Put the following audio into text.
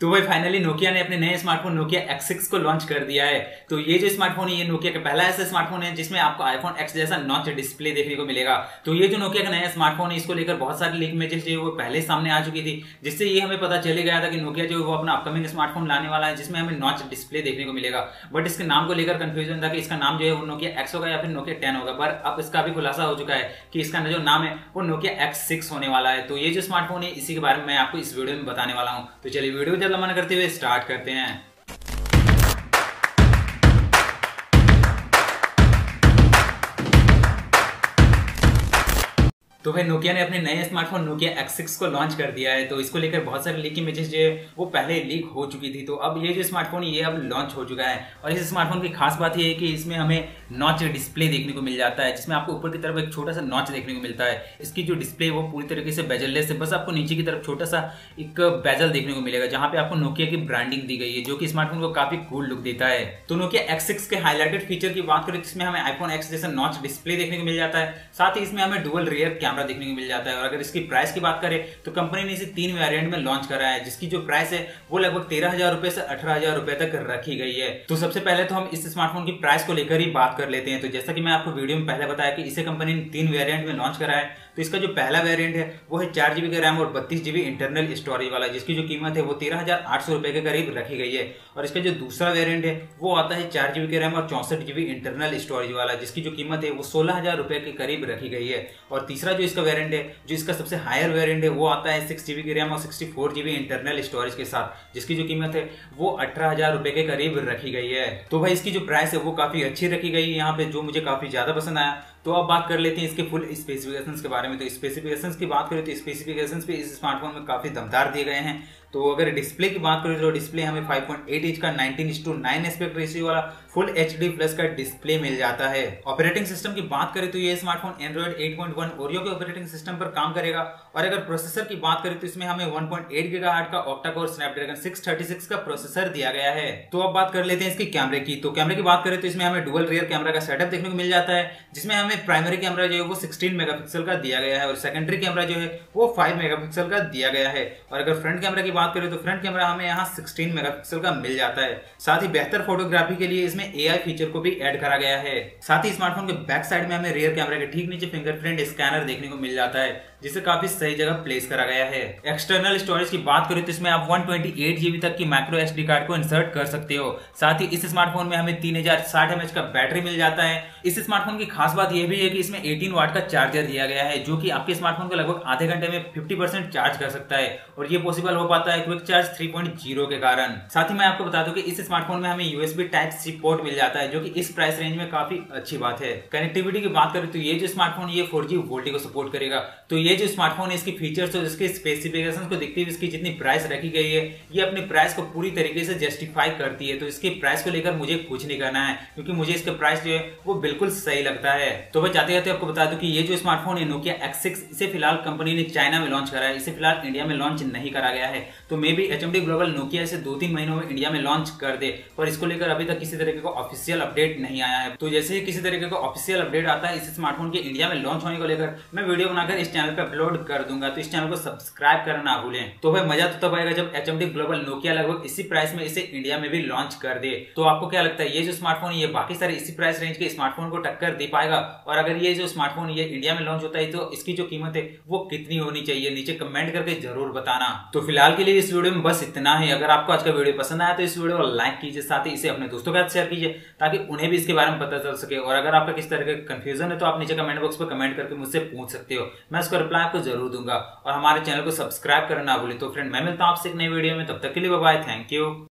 तो भाई finally Nokia ने अपने नए स्मार्टफ़ोन नोकिया X6 को लॉन्च कर दिया है। तो ये जो स्मार्टफ़ोन है, ये नोकिया का पहला ऐसा स्मार्टफ़ोन है जिसमें आपको आईफोन X जैसा नॉच डिस्प्ले देखने को मिलेगा। तो ये जो नोकिया का नया स्मार्टफ़ोन है, इसको लेकर बहुत सारी लीक इमेजेस जो वो पहले सामने आ चुकी थी, जिससे ये हमें पता चले गया था कि नोकिया जो वो अपना अपकमिंग स्मार्टफ़ोन लाने वाला है, जिसमें हमें नॉच डिस्प्ले देखने को मिलेगा। बट इसके नाम को लेकर कन्फ्यूज़न था कि इसका नाम जो है वो नोकिया एक्स होगा या फिर नोकिया टेन होगा। पर अब इसका भी खुलासा हो चुका है कि इसका जो नाम है वो नोकिया एक्स होने वाला है। तो ये जो स्मार्टफ़ोन है, इसी के बारे में मैं आपको इस वीडियो में बताने वाला हूँ। तो चलिए वीडियो जल्द मन करते हुए स्टार्ट करते हैं। भाई नोकिया ने अपने नए स्मार्टफ़ोन नोकिया X6 को लॉन्च कर दिया है तो इसको लेकर बहुत सारे लीक इमेजेस जो वो पहले लीक हो चुकी थी। तो अब ये जो स्मार्टफ़ोन ये अब लॉन्च हो चुका है। और इस स्मार्टफ़ोन की खास बात ये है कि इसमें हमें नॉच डिस्प्ले देखने को मिल जाता है, जिसमें आपको ऊपर की तरफ़ एक छोटा सा नॉच देखने को मिलता है। इसकी जो डिस्प्ले वो पूरी तरीके से बेजललेस है। बस आपको नीचे की तरफ़ छोटा सा एक बेजल देखने को मिलेगा, जहाँ पे आपको नोकिया की ब्रांडिंग दी गई है, जो कि स्मार्टफ़ोन को काफ़ी कूल लुक देता है। तो नोकिया एक्स के हाईलाइटेड फीचर की बात करें, जिसमें हमें आईफोन एक्स जैसा नॉच डिस्प्ले देखने को मिल जाता है, साथ ही इसमें हमें डुअल रियर कैमरा देखने को मिल जाता है। और अगर इसकी प्राइस की बात करें तो कंपनी ने इसे तीन वेरिएंट में लॉन्च करा है, जिसकी जो प्राइस है, वो लगभग तेरह हज़ार रुपए से अठारह हज़ार रुपए तक रखी गई है। तो सबसे पहले तो हम इस स्मार्टफ़ोन की प्राइस को लेकर ही बात कर लेते हैं। तो जैसा कि मैं आपको वीडियो में पहले बताया कि इसे कंपनी ने तीन वेरियंट में लॉन्च करा है तो इसका जो पहला वेरिएंट है, वो है चार जीबी का रैम और बत्तीस जीबी इंटरनल स्टोरेज वाला, जिसकी जो कीमत है, वो तेरह हज़ार आठ सौ रुपए के करीब रखी गई है। और इसका जो दूसरा वेरियंट है, वो आता है चार जीबी के रैम और चौसठ जीबी इंटरनल स्टोरेज वाला, जिसकी जो कीमत है, वो सोलह हज़ार रुपए के करीब रखी गई है। और तीसरा जो इसका वेरियंट है, जो इसका सबसे हायर वेरियंट है, वो आता है सिक्स जीबी की रैम और sixty four GB internal storage के साथ, जिसकी जो कीमत है, वो अठारह हज़ार रुपए के करीब रखी गई है। तो भाई इसकी जो प्राइस है, वो काफ़ी अच्छी रखी गई है यहाँ पे, जो मुझे काफ़ी ज़्यादा पसंद आया। तो अब बात कर लेते हैं इसके फुल स्पेसिफिकेशंस के बारे में। तो स्पेसिफिकेशंस की बात करें तो स्पेसिफिकेशंस भी इस स्मार्टफ़ोन में काफ़ी दमदार दिए गए हैं। तो अगर डिस्प्ले की बात करें तो डिस्प्ले हमें 5.8 इंच का 19 टू 9 एस्पेक्ट रेशियो वाला फुल एच डी प्लस का डिस्प्ले मिल जाता है। ऑपरेटिंग सिस्टम की बात करें तो ये स्मार्टफ़ोन एंड्रॉइड 8.1 पॉइंट ओरियो के ऑपरेटिंग सिस्टम पर काम करेगा। और अगर प्रोसेसर की बात करें तो इसमें हमें 1.8 गीगाहर्ट्ज का ऑक्टा कोर स्नैपड्रैगन 636 का प्रोसेसर दिया गया है। तो अब बात कर लेते हैं इसके कैमरे की। तो कैमरे की बात करें तो इसमें हमें डुअल रियर कैमरा का सेटअप देखने को मिल जाता है, जिसमें हमें प्राइमरी कैमरा जो है वो सिक्सटीन मेगा का दिया गया है और सेकेंडरी कैमरा जो है वो फाइव मेगा का दिया गया है। और अगर फ्रंट कैमरा की बात करें तो फ्रंट कैमरा हमें यहाँ 16 मेगापिक्सल का मिल जाता है। साथ ही बेहतर फोटोग्राफी के लिए इसमें एआई फीचर को भी ऐड करा गया है। साथ ही स्मार्टफ़ोन के बैक साइड में हमें रियर कैमरा के ठीक नीचे फिंगरप्रिंट स्कैनर देखने को मिल जाता है, जिसे काफ़ी सही जगह प्लेस करा गया है। एक्सटर्नल स्टोरेज की बात करें तो इसमें आप वन ट्वेंटी तक की माइक्रो एस कार्ड को इंसर्ट कर सकते हो। साथ ही इस स्मार्टफ़ोन में हमें तीन हज़ार का बैटरी मिल जाता है। इस स्मार्टफ़ोन की खास बात यह भी है कि इसमें 18 वाट का चार्जर दिया गया है, जो कि आपके स्मार्टफ़ोन को लगभग आधे घंटे में 50 परसेंट चार्ज कर सकता है, और ये पॉसिबल हो पाता है क्विक चार्ज 3.0 के कारण। साथ ही मैं आपको बता दूँ कि इस स्मार्टफ़ोन में हमें यूएसबी टाइप सी पोर्ट मिल जाता है, जो कि इस प्राइस रेंज में काफ़ी अच्छी बात है। कनेक्टिविटी की बात करें तो ये जो स्मार्टफ़ोन ये फोर जी वोल्टी को सपोर्ट करेगा। तो ये जो स्मार्टफ़ोन इसके फीचर्स और इसके स्पेसिफिकेशन को देखते हुए इसकी जितनी प्राइस रखी गई है, ये अपनी प्राइस को पूरी तरीके से जस्टिफाई करती है। तो इसकी प्राइस को लेकर मुझे कुछ नहीं करना है, क्योंकि मुझे इसका प्राइस जो है, वो बिल्कुल सही लगता है। तो मैं जाते जाते आपको बता दूँ कि ये जो स्मार्टफ़ोन है नोकिया एक्स इसे फ़िलहाल कंपनी ने चाइना में लॉन्च करा है। इसे फ़िलहाल इंडिया में लॉन्च नहीं करा गया है। तो मे भी एच ग्लोबल नोकिया इसे दो तीन महीनों में इंडिया में लॉन्च कर दे, पर इसको लेकर अभी तक किसी तरीके का ऑफिशियल अपडेट नहीं आया है। तो जैसे ही किसी तरीके का ऑफिशियल अपडेट आता है, इस स्मार्टफ़ोन के इंडिया में लॉन्च होने को लेकर मैं वीडियो बनाकर इस चैनल पर अपलोड कर दूँगा। तो इस चैनल को सब्सक्राइब करना ना भूलें। तो भाई, मज़ा तो तब आएगा जब एच ग्लोबल नोकिया लगभग इसी प्राइस में इसे इंडिया में भी लॉन्च कर दे। तो आपको क्या लगता है, ये जो स्मार्टफ़ोन ये बाकी सारे इसी प्राइस रेंज के स्मार्टफ़ोन को टक्कर दे पाएगा? और अगर ये जो स्मार्टफ़ोन ये इंडिया में लॉन्च होता है तो इसकी जो कीमत है, वो कितनी होनी चाहिए? नीचे कमेंट करके ज़रूर बताना। तो फ़िलहाल के लिए इस वीडियो में बस इतना ही। अगर आपको आज का वीडियो पसंद आया तो इस वीडियो को लाइक कीजिए, साथ ही इसे अपने दोस्तों के साथ शेयर कीजिए, ताकि उन्हें भी इसके बारे में पता चल सके। और अगर आपका किस तरह का कंफ्यूजन है तो आप नीचे कमेंट बॉक्स पर कमेंट करके मुझसे पूछ सकते हो। मैं उसका रिप्लाई आपको ज़रूर दूँगा। और हमारे चैनल को सब्सक्राइब करना ना भूलें। तो फ्रेंड मैं मिलता हूँ आपसे एक नई वीडियो में। तब तक के लिए बाय थैंक यू